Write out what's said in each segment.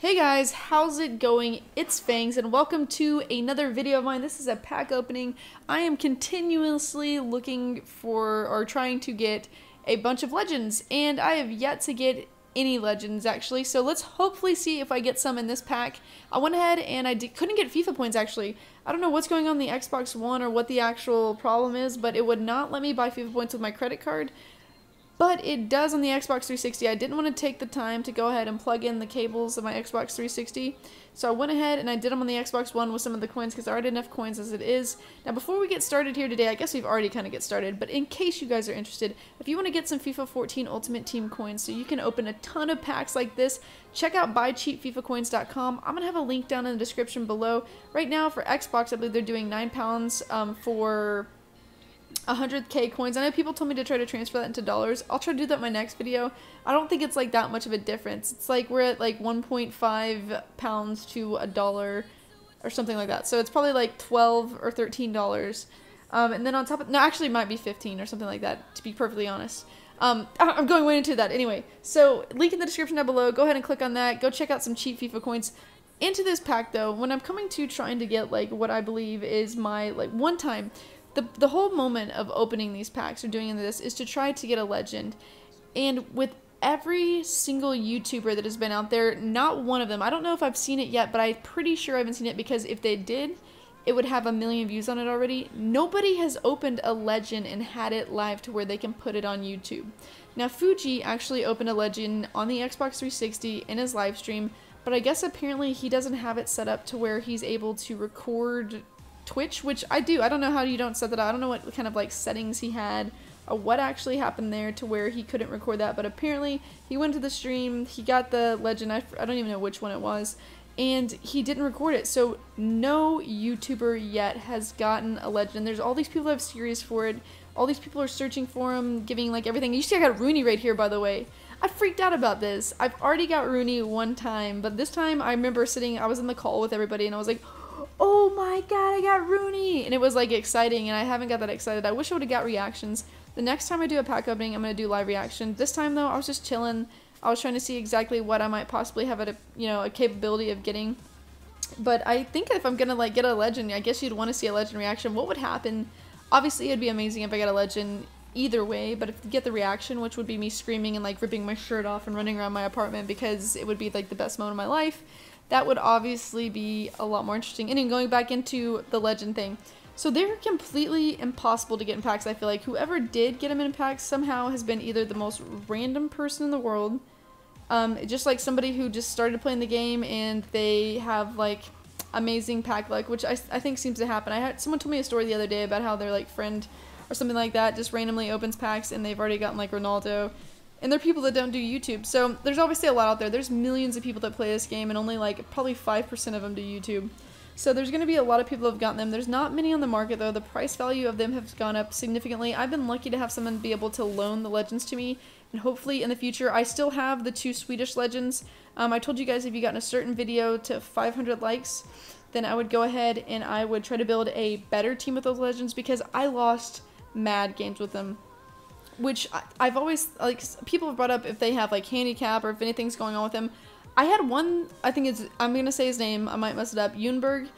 Hey guys, how's it going? It's Fangs and welcome to another video of mine. This is a pack opening. I am continuously looking for or trying to get a bunch of legends and I have yet to get any legends actually. So let's hopefully see if I get some in this pack. I went ahead and I couldn't get FIFA points actually. I don't know what's going on the Xbox One or what the actual problem is, but it would not let me buy FIFA points with my credit card but it does on the Xbox 360. I didn't want to take the time to go ahead and plug in the cables of my Xbox 360, so I went ahead and I did them on the Xbox One with some of the coins because I already had enough coins as it is. Now, before we get started here today, I guess we've already kind of get started, but in case you guys are interested, if you want to get some FIFA 14 Ultimate Team coins so you can open a ton of packs like this, check out buycheapfifacoins.com. I'm going to have a link down in the description below. Right now, for Xbox, I believe they're doing £9 um, for 100k coins. I know people told me to try to transfer that into dollars. I'll try to do that in my next video. I don't think it's like that much of a difference. It's like we're at like 1.5 pounds to a dollar or something like that. So it's probably like 12 or 13 dollars. Um, and then on top of no, actually, it might be 15 or something like that. To be perfectly honest. Um, I'm going way into that anyway. So link in the description down below. Go ahead and click on that. Go check out some cheap FIFA coins. Into this pack though, when I'm coming to trying to get like what I believe is my like one time the the whole moment of opening these packs or doing this is to try to get a legend. And with every single YouTuber that has been out there, not one of them, I don't know if I've seen it yet, but I'm pretty sure I haven't seen it because if they did, it would have a million views on it already. Nobody has opened a legend and had it live to where they can put it on YouTube. Now, Fuji actually opened a legend on the Xbox 360 in his live stream, but I guess apparently he doesn't have it set up to where he's able to record Twitch, which I do. I don't know how you don't set that up. I don't know what kind of like settings he had or what actually happened there to where he couldn't record that. But apparently he went to the stream, he got the legend. I, I don't even know which one it was. And he didn't record it. So no YouTuber yet has gotten a legend. There's all these people that have series for it. All these people are searching for him, giving like everything. You see I got Rooney right here, by the way. I freaked out about this. I've already got Rooney one time, but this time I remember sitting, I was in the call with everybody and I was like, oh my god, I got Rooney! And it was like exciting, and I haven't got that excited. I wish I would have got reactions. The next time I do a pack opening, I'm gonna do live reaction. This time though, I was just chilling. I was trying to see exactly what I might possibly have a you know a capability of getting. But I think if I'm gonna like get a legend, I guess you'd want to see a legend reaction. What would happen? Obviously, it'd be amazing if I got a legend either way, but if you get the reaction, which would be me screaming and like ripping my shirt off and running around my apartment because it would be like the best moment of my life, that would obviously be a lot more interesting. And then going back into the legend thing. So they're completely impossible to get in packs, I feel like. Whoever did get them in packs somehow has been either the most random person in the world, um, just like somebody who just started playing the game and they have like amazing pack luck, which I, I think seems to happen. I had someone told me a story the other day about how their like friend or something like that just randomly opens packs and they've already gotten like Ronaldo and they're people that don't do YouTube. So there's obviously a lot out there. There's millions of people that play this game, and only like probably 5% of them do YouTube. So there's going to be a lot of people have gotten them. There's not many on the market though. The price value of them has gone up significantly. I've been lucky to have someone be able to loan the legends to me, and hopefully in the future I still have the two Swedish legends. Um, I told you guys if you got a certain video to 500 likes, then I would go ahead and I would try to build a better team with those legends because I lost mad games with them which I, have always like people have brought up if they have like handicap or if anything's going on with him. I had one. I think it's. I'm gonna say his name. I might mess it up. Ljungberg.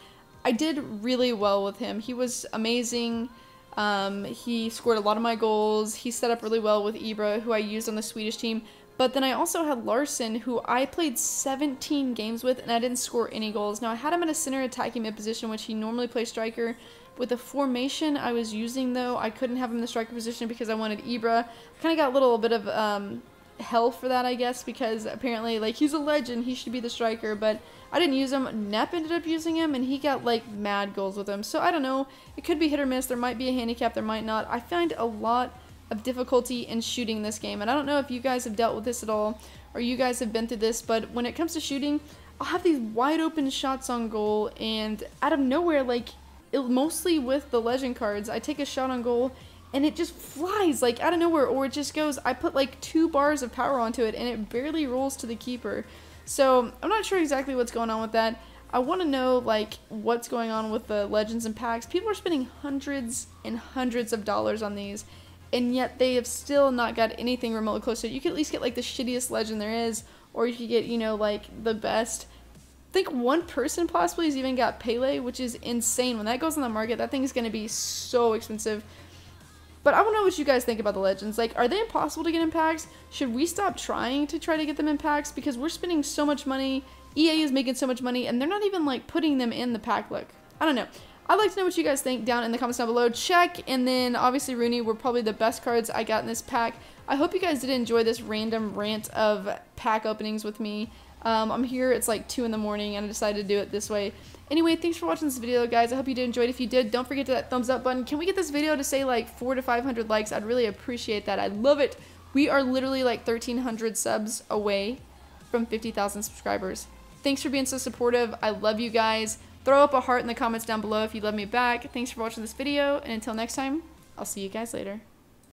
I did really well with him. He was amazing. Um, he scored a lot of my goals. He set up really well with Ibra, who I used on the Swedish team. But then I also had Larsson, who I played 17 games with, and I didn't score any goals. Now I had him in a center attacking mid position, which he normally plays striker. With the formation I was using, though, I couldn't have him in the striker position because I wanted Ibra. kind of got a little bit of um, hell for that, I guess, because apparently, like, he's a legend. He should be the striker, but I didn't use him. Nep ended up using him, and he got, like, mad goals with him. So, I don't know. It could be hit or miss. There might be a handicap. There might not. I find a lot of difficulty in shooting this game, and I don't know if you guys have dealt with this at all, or you guys have been through this, but when it comes to shooting, I'll have these wide open shots on goal, and out of nowhere, like, it, mostly with the legend cards, I take a shot on goal and it just flies like out of nowhere or it just goes I put like two bars of power onto it and it barely rolls to the keeper. So I'm not sure exactly what's going on with that. I want to know like what's going on with the legends and packs. People are spending hundreds and hundreds of dollars on these and yet they have still not got anything remotely close to it. You could at least get like the shittiest legend there is or you could get, you know, like the best. I think one person possibly has even got Pele, which is insane. When that goes on the market, that thing is going to be so expensive. But I want to know what you guys think about the legends. Like, are they impossible to get in packs? Should we stop trying to try to get them in packs? Because we're spending so much money. EA is making so much money, and they're not even, like, putting them in the pack. Look, I don't know. I'd like to know what you guys think down in the comments down below. Check, and then obviously Rooney were probably the best cards I got in this pack. I hope you guys did enjoy this random rant of pack openings with me. Um, I'm here, it's like 2 in the morning, and I decided to do it this way. Anyway, thanks for watching this video, guys. I hope you did enjoy it. If you did, don't forget to that thumbs up button. Can we get this video to say like 4 to 500 likes? I'd really appreciate that. I love it. We are literally like 1,300 subs away from 50,000 subscribers. Thanks for being so supportive. I love you guys. Throw up a heart in the comments down below if you love me back. Thanks for watching this video, and until next time, I'll see you guys later.